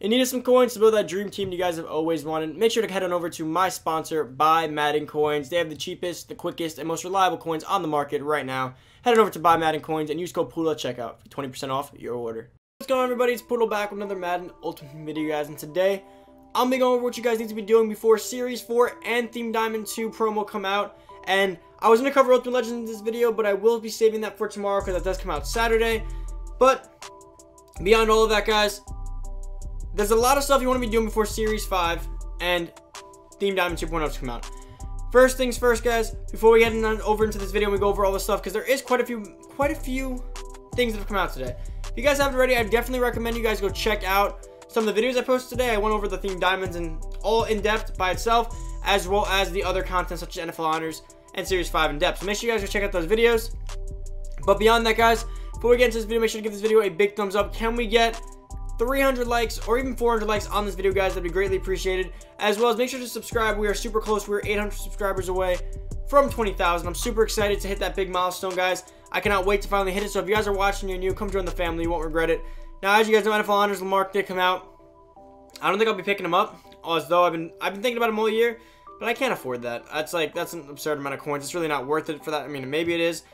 and needed some coins to build that dream team you guys have always wanted, make sure to head on over to my sponsor, Buy Madden Coins. They have the cheapest, the quickest, and most reliable coins on the market right now. Head on over to Buy Madden Coins and use code Poodle at checkout for 20% off your order. What's going on, everybody? It's Poodle back with another Madden Ultimate video, guys, and today I'm going over what you guys need to be doing before Series 4 and Theme Diamond 2 promo come out. And I was going to cover Ultimate Legends in this video, but I will be saving that for tomorrow because that does come out Saturday. But beyond all of that, guys, there's a lot of stuff you want to be doing before Series 5 and Theme Diamond 2.0 to come out. First things first, guys, before we get in, over into this video and we go over all this stuff, because there is quite a few, quite a few things that have come out today. If you guys haven't already, I definitely recommend you guys go check out some of the videos I posted today. I went over the Theme Diamonds and all in depth by itself, as well as the other content such as NFL Honors and Series 5 in depth. So make sure you guys go check out those videos. But beyond that, guys, before we get into this video, make sure to give this video a big thumbs up. Can we get 300 likes or even 400 likes on this video, guys. That'd be greatly appreciated. As well as make sure to subscribe. We are super close. We're 800 subscribers away from 20,000. I'm super excited to hit that big milestone, guys. I cannot wait to finally hit it. So if you guys are watching, you're new, come join the family. You won't regret it. Now, as you guys know, NFL Honors Lamar did come out. I don't think I'll be picking him up, as though I've been I've been thinking about him all year, but I can't afford that. That's like that's an absurd amount of coins. It's really not worth it for that. I mean, maybe it is,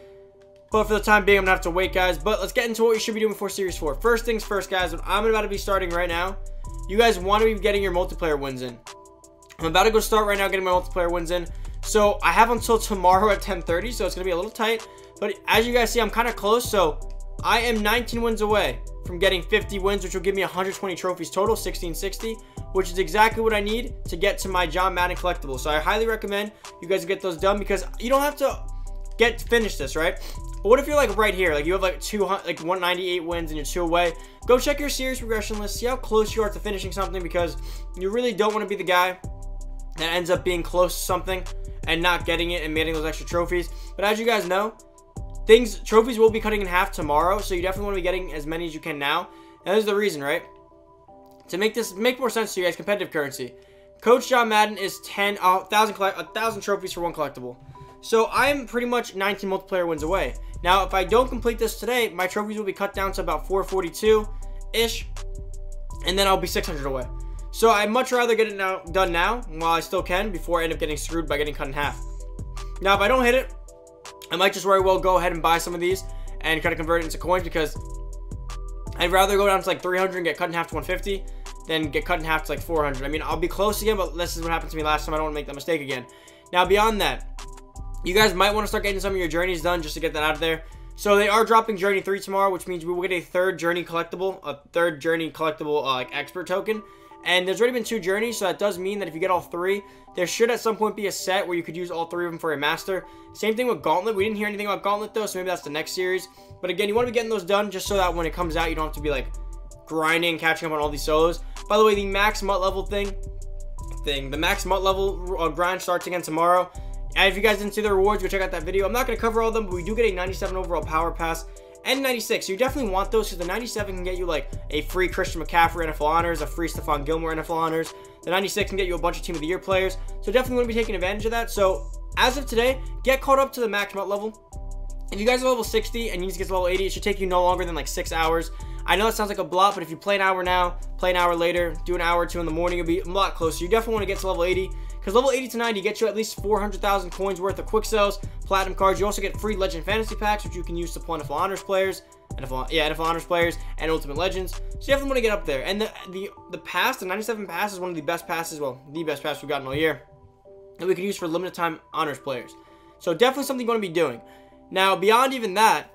but for the time being, I'm to have to wait, guys. But let's get into what you should be doing before Series 4. First things first, guys. I'm about to be starting right now. You guys want to be getting your multiplayer wins in. I'm about to go start right now getting my multiplayer wins in. So I have until tomorrow at 10.30, so it's going to be a little tight. But as you guys see, I'm kind of close. So I am 19 wins away from getting 50 wins, which will give me 120 trophies total, 1660, which is exactly what I need to get to my John Madden collectible. So I highly recommend you guys get those done because you don't have to get finish this, right? But what if you're like right here, like you have like 200, like 198 wins and you're two away? Go check your series progression list, see how close you are to finishing something because you really don't want to be the guy that ends up being close to something and not getting it and getting those extra trophies. But as you guys know, things trophies will be cutting in half tomorrow, so you definitely want to be getting as many as you can now. And there's the reason, right? To make this make more sense to you guys, competitive currency. Coach John Madden is 10, a thousand, a thousand trophies for one collectible. So I'm pretty much 19 multiplayer wins away. Now, if I don't complete this today, my trophies will be cut down to about 442-ish, and then I'll be 600 away. So I'd much rather get it now done now, while I still can, before I end up getting screwed by getting cut in half. Now, if I don't hit it, I might just very well go ahead and buy some of these and kind of convert it into coins because I'd rather go down to like 300 and get cut in half to 150 than get cut in half to like 400. I mean, I'll be close again, but this is what happened to me last time. I don't want to make that mistake again. Now, beyond that, you guys might want to start getting some of your journeys done just to get that out of there. So they are dropping Journey 3 tomorrow, which means we will get a third Journey collectible, a third Journey collectible uh, like expert token. And there's already been two journeys, so that does mean that if you get all three, there should at some point be a set where you could use all three of them for a master. Same thing with Gauntlet. We didn't hear anything about Gauntlet though, so maybe that's the next series. But again, you want to be getting those done just so that when it comes out, you don't have to be like grinding, catching up on all these solos. By the way, the max MUT level thing, thing, the max MUT level uh, grind starts again tomorrow. And if you guys didn't see the rewards, go check out that video. I'm not going to cover all of them, but we do get a 97 overall power pass and 96. So you definitely want those because the 97 can get you like a free Christian McCaffrey NFL honors, a free Stephon Gilmore NFL honors. The 96 can get you a bunch of Team of the Year players. So definitely want to be taking advantage of that. So as of today, get caught up to the max MUT level. If you guys are level 60 and you need to get to level 80, it should take you no longer than like six hours. I know it sounds like a blot, but if you play an hour now, play an hour later, do an hour or two in the morning, it'll be a lot closer. You definitely want to get to level 80 because level 80 to 90 gets you at least 400,000 coins worth of quick sales, platinum cards. You also get free legend fantasy packs, which you can use to pull NFL honors players, NFL, yeah, NFL honors players, and ultimate legends. So you definitely want to get up there. And the the the pass, the 97 pass, is one of the best passes. Well, the best pass we've gotten all year that we can use for limited time honors players. So definitely something you want to be doing. Now, beyond even that,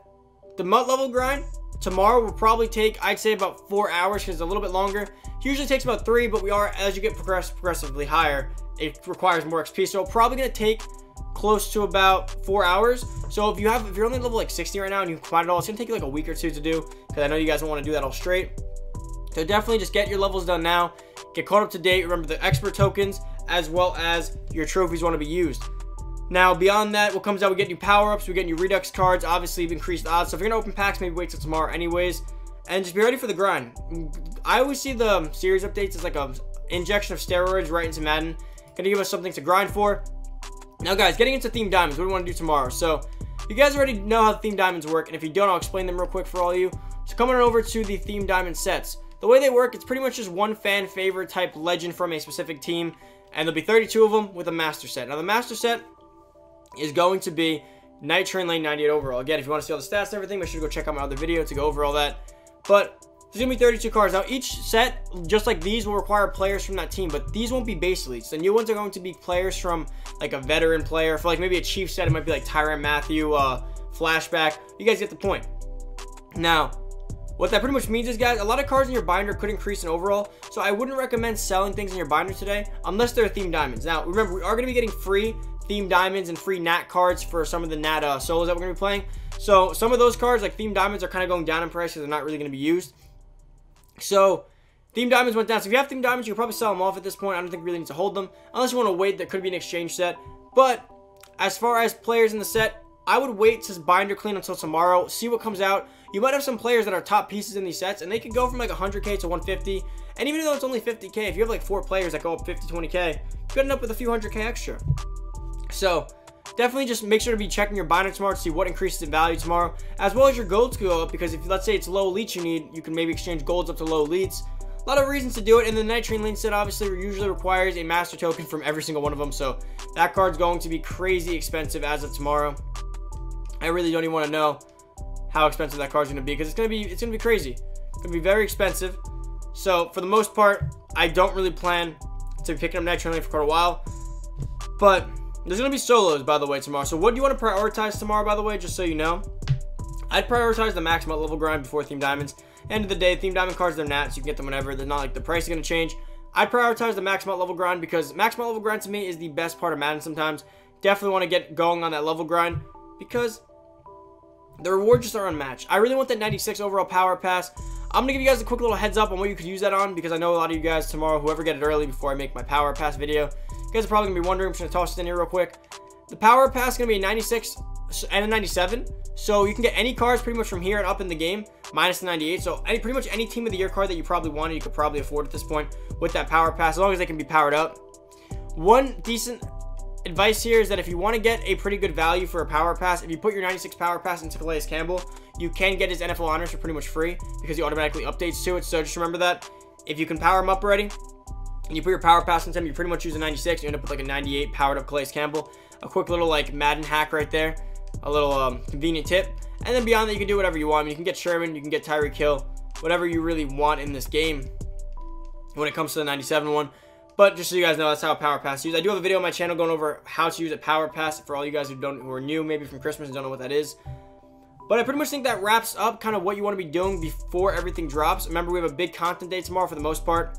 the MUT level grind tomorrow will probably take, I'd say, about four hours because it's a little bit longer. Usually takes about three, but we are, as you get progress progressively higher, it requires more XP. So probably going to take close to about four hours. So if you have, if you're only level like 60 right now and you combine it all, it's to take you like a week or two to do because I know you guys don't want to do that all straight. So definitely just get your levels done now. Get caught up to date. Remember the expert tokens as well as your trophies want to be used. Now, beyond that, what comes out, we get new power-ups, we get new Redux cards, obviously increased odds. So if you're going to open packs, maybe wait till tomorrow anyways. And just be ready for the grind. I always see the um, series updates as like a injection of steroids right into Madden. Gonna give us something to grind for. Now, guys, getting into Theme Diamonds, what do we want to do tomorrow? So, you guys already know how Theme Diamonds work, and if you don't, I'll explain them real quick for all of you. So, coming on over to the Theme Diamond sets. The way they work, it's pretty much just one fan favorite type legend from a specific team, and there'll be 32 of them with a master set. Now, the master set is going to be Night Train Lane 98 overall. Again, if you want to see all the stats and everything, make sure to go check out my other video to go over all that. But there's going to be 32 cards. Now, each set, just like these, will require players from that team, but these won't be base elites. The new ones are going to be players from, like, a veteran player. For, like, maybe a Chief set, it might be, like, Tyrann Mathieu, uh, Flashback. You guys get the point. Now, what that pretty much means is, guys, a lot of cards in your binder could increase in overall, so I wouldn't recommend selling things in your binder today unless they're themed diamonds. Now, remember, we are going to be getting free themed diamonds and free nat cards for some of the nat uh, solos that we're going to be playing. So, some of those cards, like themed diamonds, are kind of going down in price because they're not really going to be used. So, Theme Diamonds went down. So if you have Theme Diamonds, you can probably sell them off at this point. I don't think you really need to hold them. Unless you want to wait, there could be an exchange set. But as far as players in the set, I would wait to binder clean until tomorrow. See what comes out. You might have some players that are top pieces in these sets, and they could go from like 100k to 150. And even though it's only 50k, if you have like four players that go up 50, 20k, you could end up with a few hundred k extra. So definitely just make sure to be checking your binder tomorrow to see what increases in value tomorrow, as well as your golds go up because if let's say it's low elites you need, you can maybe exchange golds up to low elites. A lot of reasons to do it, and the Night Train Lane set obviously usually requires a master token from every single one of them, so that card's going to be crazy expensive as of tomorrow. I really don't even want to know how expensive that card's going to be because it's going to be it's to be crazy. It's to be very expensive. So for the most part, I don't really plan to be picking up Night Train for quite a while, but there's going to be solos, by the way, tomorrow. So what do you want to prioritize tomorrow, by the way, just so you know? I'd prioritize the maximum level grind before Theme Diamonds. End of the day, Theme Diamond cards, they're nats. You can get them whenever. They're not like the price is going to change. I'd prioritize the maximum level grind because maximum level grind to me is the best part of Madden sometimes. Definitely want to get going on that level grind because the rewards just are unmatched. I really want that 96 overall power pass. I'm going to give you guys a quick little heads up on what you could use that on because I know a lot of you guys tomorrow, whoever get it early before I make my power pass video, you guys are probably to be wondering. I'm just to toss it in here real quick. The power pass is to be a 96 and a 97. So you can get any cards pretty much from here and up in the game, minus the 98. So any pretty much any team of the year card that you probably wanted, you could probably afford at this point with that power pass, as long as they can be powered up. One decent advice here is that if you want to get a pretty good value for a power pass, if you put your 96 power pass into Calais Campbell, you can get his NFL honors for pretty much free because he automatically updates to it. So just remember that. If you can power him up already, and you put your power pass into him, you pretty much use a 96, you end up with like a 98 powered up Calais Campbell. A quick little like Madden hack right there. A little um, convenient tip. And then beyond that, you can do whatever you want. I mean, you can get Sherman, you can get Tyreek Hill, whatever you really want in this game when it comes to the 97 one. But just so you guys know, that's how Power Pass is used. I do have a video on my channel going over how to use a Power Pass for all you guys who don't who are new, maybe from Christmas and don't know what that is. But I pretty much think that wraps up kind of what you want to be doing before everything drops. Remember, we have a big content day tomorrow for the most part.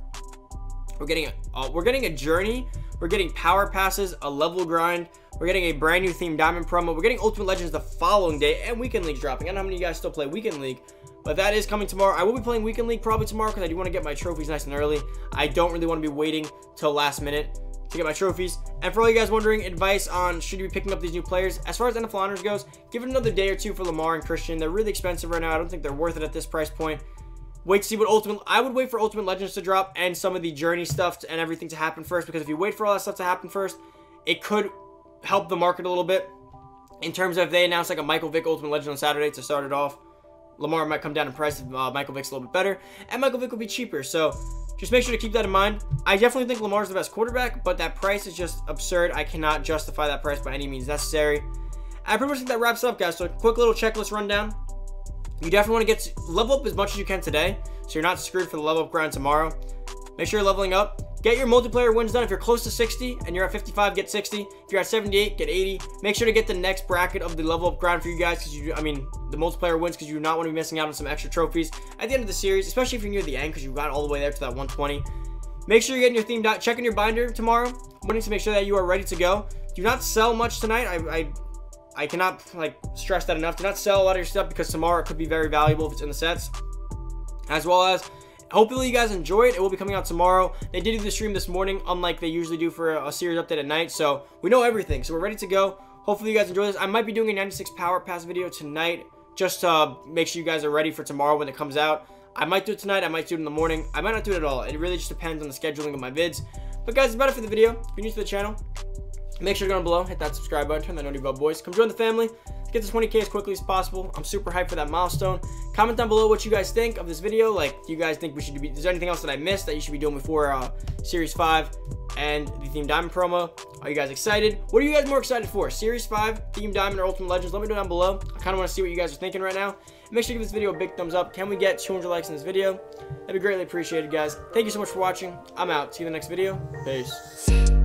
We're getting a uh, we're getting a journey. We're getting power passes, a level grind. We're getting a brand new theme diamond promo. We're getting Ultimate Legends the following day, and Weekend League's dropping. I don't know how many of you guys still play Weekend League, but that is coming tomorrow. I will be playing Weekend League probably tomorrow because I do want to get my trophies nice and early. I don't really want to be waiting till last minute to get my trophies. And for all you guys wondering, advice on should you be picking up these new players, as far as NFL honors goes, give it another day or two for Lamar and Christian. They're really expensive right now. I don't think they're worth it at this price point. Wait to see what Ultimate... I would wait for Ultimate Legends to drop and some of the Journey stuff and everything to happen first because if you wait for all that stuff to happen first, it could help the market a little bit in terms of they announce like a Michael Vick Ultimate Legend on Saturday to start it off. Lamar might come down in price if uh, Michael Vick's a little bit better, and Michael Vick will be cheaper. So just make sure to keep that in mind. I definitely think Lamar's the best quarterback, but that price is just absurd. I cannot justify that price by any means necessary. I pretty much think that wraps up, guys. So quick little checklist rundown. You definitely want to get level up as much as you can today, so you're not screwed for the level up grind tomorrow. Make sure you're leveling up. Get your multiplayer wins done. If you're close to 60 and you're at 55, get 60. If you're at 78, get 80. Make sure to get the next bracket of the level up grind for you guys because you, I mean, the multiplayer wins because you do not want to be missing out on some extra trophies at the end of the series, especially if you're near the end because you got all the way there to that 120. Make sure you're getting your theme dot, checking your binder tomorrow. Wanting to make sure that you are ready to go. Do not sell much tonight. I, I, I cannot like stress that enough. Do not sell a lot of your stuff because tomorrow it could be very valuable if it's in the sets. As well as Hopefully you guys enjoy it. It will be coming out tomorrow. They did do the stream this morning, unlike they usually do for a, series update at night. So we know everything. So we're ready to go. Hopefully you guys enjoy this. I might be doing a 96 Power Pass video tonight just to make sure you guys are ready for tomorrow when it comes out. I might do it tonight. I might do it in the morning. I might not do it at all. It really just depends on the scheduling of my vids. But guys, that's about it for the video. If you're new to the channel, make sure to go down below, hit that subscribe button, turn that notification bell, boys. Come join the family. get to 20k as quickly as possible. I'm super hyped for that milestone. Comment down below what you guys think of this video. Like, do you guys think we should be, is there anything else that I missed that you should be doing before uh, Series 5 and the Theme Diamond promo? Are you guys excited? What are you guys more excited for? Series 5, Theme Diamond, or Ultimate Legends? Let me know down below. I kind of want to see what you guys are thinking right now. Make sure to give this video a big thumbs up. Can we get 200 likes in this video? That'd be greatly appreciated, guys. Thank you so much for watching. I'm out. See you in the next video. Peace.